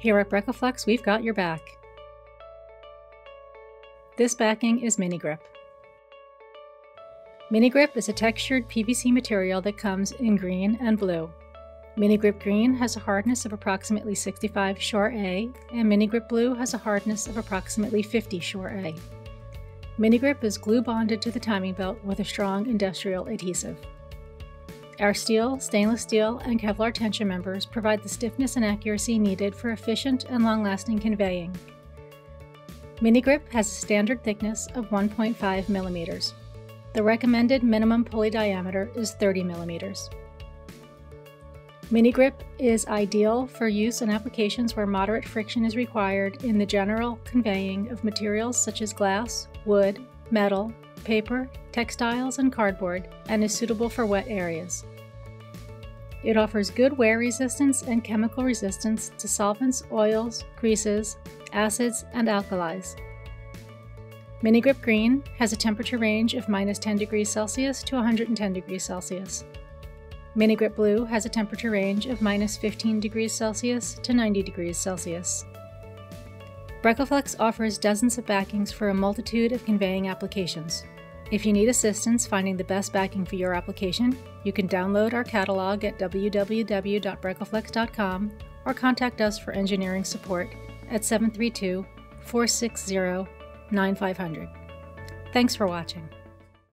Here at Brecoflex, we've got your back. This backing is Mini Grip. Mini Grip is a textured PVC material that comes in green and blue. Mini Grip Green has a hardness of approximately 65 Shore A, and Mini Grip Blue has a hardness of approximately 50 Shore A. Mini Grip is glue bonded to the timing belt with a strong industrial adhesive. Our steel, stainless steel, and Kevlar tension members provide the stiffness and accuracy needed for efficient and long-lasting conveying. Mini Grip has a standard thickness of 1.5 millimeters. The recommended minimum pulley diameter is 30 millimeters. Mini Grip is ideal for use in applications where moderate friction is required in the general conveying of materials such as glass, wood, metal, paper, textiles, and cardboard, and is suitable for wet areas. It offers good wear resistance and chemical resistance to solvents, oils, greases, acids, and alkalis. Mini Grip Green has a temperature range of minus 10 degrees Celsius to 110 degrees Celsius. Mini Grip Blue has a temperature range of minus 15 degrees Celsius to 90 degrees Celsius. Brecoflex offers dozens of backings for a multitude of conveying applications. If you need assistance finding the best backing for your application, you can download our catalog at www.brecoflex.com or contact us for engineering support at 732 460 9500. Thanks for watching.